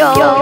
여